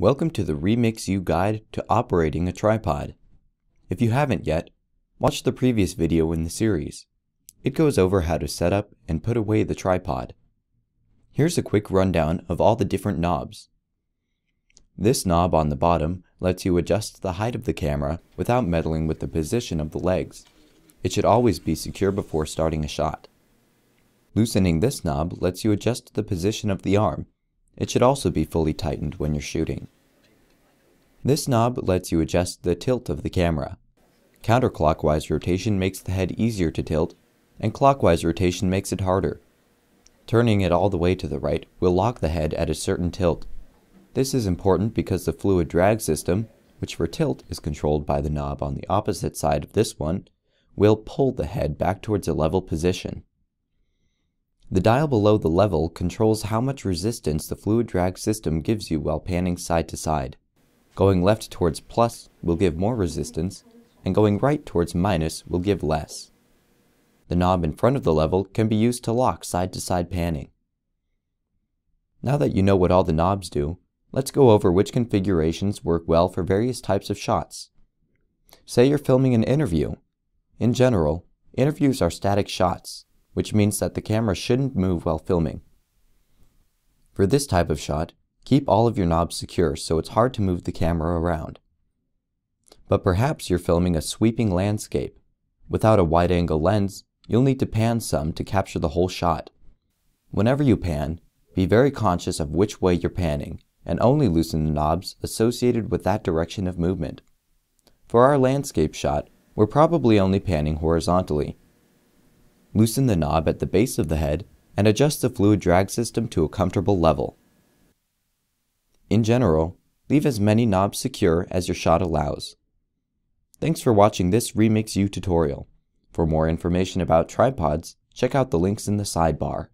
Welcome to the Remix U guide to operating a tripod. If you haven't yet, watch the previous video in the series. It goes over how to set up and put away the tripod. Here's a quick rundown of all the different knobs. This knob on the bottom lets you adjust the height of the camera without meddling with the position of the legs. It should always be secure before starting a shot. Loosening this knob lets you adjust the position of the arm it should also be fully tightened when you're shooting. This knob lets you adjust the tilt of the camera. Counterclockwise rotation makes the head easier to tilt, and clockwise rotation makes it harder. Turning it all the way to the right will lock the head at a certain tilt. This is important because the fluid drag system, which for tilt is controlled by the knob on the opposite side of this one, will pull the head back towards a level position. The dial below the level controls how much resistance the fluid drag system gives you while panning side to side. Going left towards plus will give more resistance, and going right towards minus will give less. The knob in front of the level can be used to lock side to side panning. Now that you know what all the knobs do, let's go over which configurations work well for various types of shots. Say you're filming an interview. In general, interviews are static shots, which means that the camera shouldn't move while filming. For this type of shot, keep all of your knobs secure so it's hard to move the camera around. But perhaps you're filming a sweeping landscape. Without a wide-angle lens, you'll need to pan some to capture the whole shot. Whenever you pan, be very conscious of which way you're panning, and only loosen the knobs associated with that direction of movement. For our landscape shot, we're probably only panning horizontally, Loosen the knob at the base of the head and adjust the fluid drag system to a comfortable level. In general, leave as many knobs secure as your shot allows. Thanks for watching this Remix U tutorial. For more information about tripods, check out the links in the sidebar.